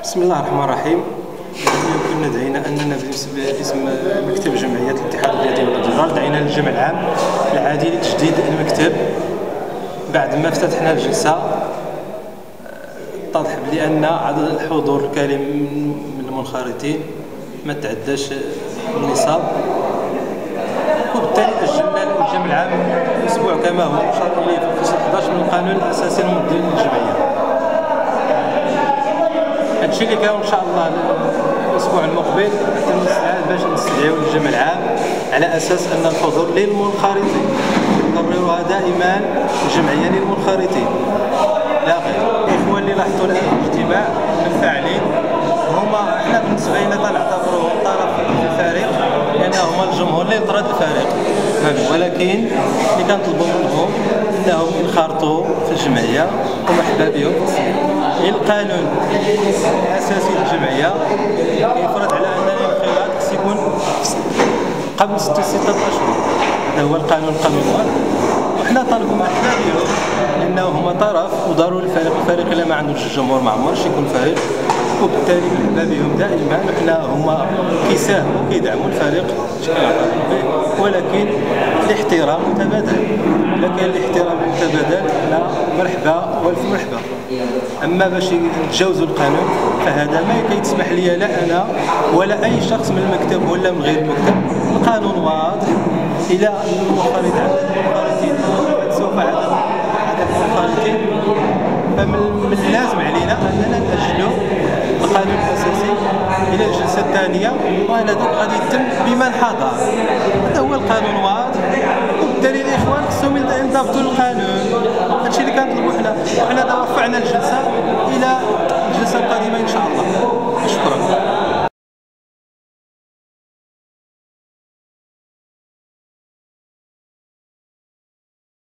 بسم الله الرحمن الرحيم. يمكننا دعينا أننا باسم مكتب جمعية الاتحاد الرياضي والاضرار دعينا للجمع العام العادي لتجديد المكتب. بعد ما افتتحنا الجلسة اتضح بان عدد الحضور الكريم من المنخرطين ما تعداش النصاب. وبالتالي أجلنا الجمع العام الأسبوع كما هو. مشار اليه في الفصل 11 من القانون الأساسي المبدل للجمعية. هادشي اللي كان إن شاء الله الأسبوع المقبل تنستعد باش نستدعيو الجمع العام على أساس أن الحضور للمنخرطين. نقررها دائما الجمعيه للمنخرطين. لا غير. الاخوان اللي لاحظوا الآن الاجتماع الفاعلين هما إحنا بالنسبة لنا تنعتبروا طرف في الفريق لأن هما الجمهور اللي طرد الفريق. ولكن اللي كنطلبوا منهم إنهم ينخرطوا في الجمعية ومرحبا بهم القانون الاساسي للجمعية. يفرض على ان الانخراط خص يكون قبل ستة ستة أشهر. هذا هو القانون القانون وحنا طالبوا بهم لأنه هما طرف وضروري الفريق. الفريق الا ما عندوش الجمهور ما عمرش يكون فريق. وبالتالي مرحبا بهم دائما حنا هما كيساهموا كيدعموا الفريق. ولكن الاحترام متبادل كان الاحترام متبادل لا مرحبا والف مرحبا. أما باش نتجاوزوا القانون فهذا ما كيتسمح لي لا أنا ولا أي شخص من المكتب ولا من غير المكتب. القانون واضح إلى المنخرطين سوف وهذا غادي يتم بمن حضر. هذا هو القانون واضح. وبالتالي الاخوان خصهم ينضبطوا القانون. هادشي اللي كنطلبوا حنا وحنا رفعنا الجلسة.